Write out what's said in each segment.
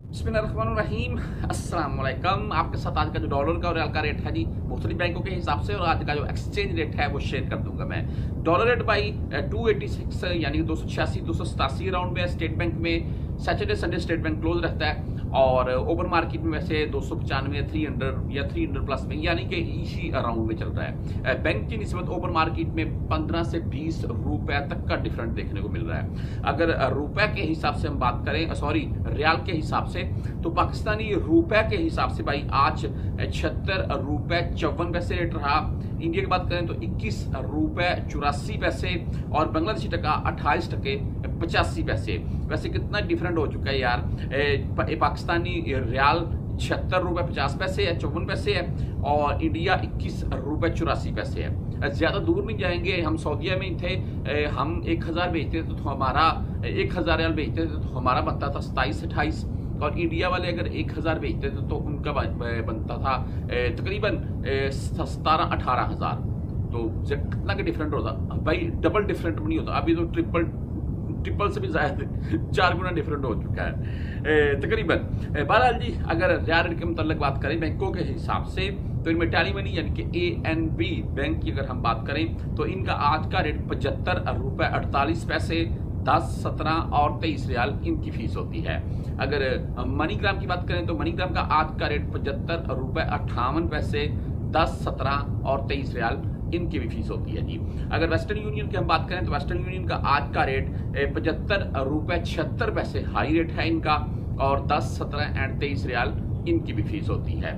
रहीम अस्सलाम आपके साथ आज का जो डॉलर का और रियाल का रेट है जी मुख्तलि बैंकों के हिसाब से, और आज का जो एक्सचेंज रेट है, वो शेयर कर दूँगा मैं। Dollar rate by two eighty six यानी कि दो सौ छियासी, दो सौ सतासी अराउंड में स्टेट बैंक में। Saturday Sunday State Bank close रहता है और ओपन मार्केट में वैसे दो सौ पचानवे थ्री हंड्रेड या थ्री हंड्रेड प्लस में, यानी कि इसी अराउंड में चल रहा है। बैंक की नस्बत ओपन मार्केट में पंद्रह से बीस रुपए तक का डिफरेंट देखने को मिल रहा है। अगर रुपए के हिसाब से हम बात करें सॉरी रियाल के हिसाब से तो पाकिस्तानी रुपए के हिसाब से भाई आज छिहत्तर रुपए चौवन पैसे रेट रहा। इंडिया की बात करें तो इक्कीस रुपए चौरासी पैसे और बांग्लादेशी टका अट्ठाईस टके पचासी पैसे। वैसे कितना डिफरेंट हो चुका है यार। पाकिस्तानी रियाल छिहत्तर रुपए पचास पैसे है, चौवन पैसे है और इंडिया इक्कीस रुपए चौरासी पैसे है। ज़्यादा दूर नहीं जाएँगे, हम सऊदिया में थे। हम एक हज़ार बेचते थे तो हमारा, एक हज़ार रियाल बेचते थे तो हमारा बनता था सताईस अट्ठाईस। और इंडिया वाले अगर एक हज़ार बेचते थे तो उनका बनता था तकरीबन सतारह, अठारह हज़ार। तो कितना का डिफरेंट होता? भाई डबल डिफरेंट नहीं होता। अभी तो ट्रिपल ट्रिपल से भी ज़्यादा, चार गुना डिफरेंट हो चुका है। तकरीबन बहरहाल जी, अगर रियाल रेट के मतलब बात करें, बैंकों के हिसाब से तो इनमें टैली मनी यानी कि ए एन बी बैंक की अगर हम बात करें तो इनका आज का रेट पचहत्तर रुपए अड़तालीस पैसे दस, सत्रह और तेईस रियाल इनकी फ़ीस होती है। अगर मनीग्राम की बात करें तो मनीग्राम का आज का रेट पचहत्तर रुपए अट्ठावन पैसे, दस, सत्रह और तेईस रियाल इनकी भी फ़ीस होती है जी। अगर वेस्टर्न यूनियन की हम बात करें तो वेस्टर्न यूनियन का आज का रेट पचहत्तर रुपए छिहत्तर पैसे हाई रेट है इनका और दस, सत्रह एंड तेईस रियाल इनकी भी फ़ीस होती है।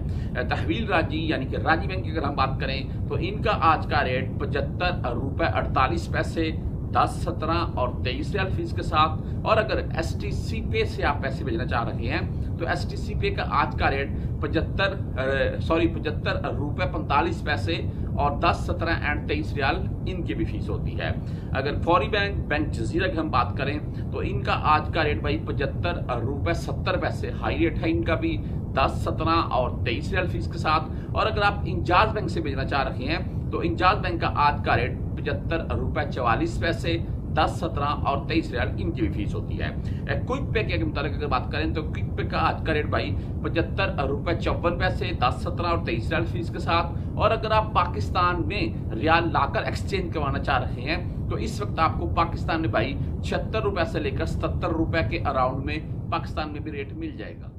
तहवील राज़ी यानी कि राज़ी बैंक की अगर हम बात करें तो इनका आज का रेट पचहत्तर रुपए अड़तालीस पैसे दस सत्रह और तेईस रियाल फ़ीस के साथ। और अगर एस टी सी पे से आप पैसे भेजना चाह रहे हैं तो एस टी सी पे का आज का रेट पचहत्तर सॉरी पचहत्तर रुपए पैंतालीस पैसे और 10, 17 एंड 23 रियाल इनकी भी फ़ीस होती है। अगर फौरी बैंक बैंक जजीरा की हम बात करें तो इनका आज का रेट भाई पचहत्तर रुपए सत्तर पैसे। हाई रेट है इनका भी। 10, 17 और तेईस रियल फ़ीस के साथ। और अगर आप इंजाज बैंक से भेजना चाह रहे हैं तो इंजाज बैंक का आज का रेट पचहत्तर रुपए चवालीस पैसे दस सत्रह और तेईस रियाल इनकी भी फ़ीस होती है। क्विक पे के मुताबिक अगर बात करें तो क्विक पे का आज का रेट भाई पचहत्तर रुपए चौवन पैसे दस सत्रह और तेईस रियाल फ़ीस के साथ। और अगर आप पाकिस्तान में रियाल लाकर एक्सचेंज करवाना चाह रहे हैं तो इस वक्त आपको पाकिस्तान में भाई छिहत्तर रुपए से लेकर सत्तर रुपए के अराउंड में पाकिस्तान में भी रेट मिल जाएगा।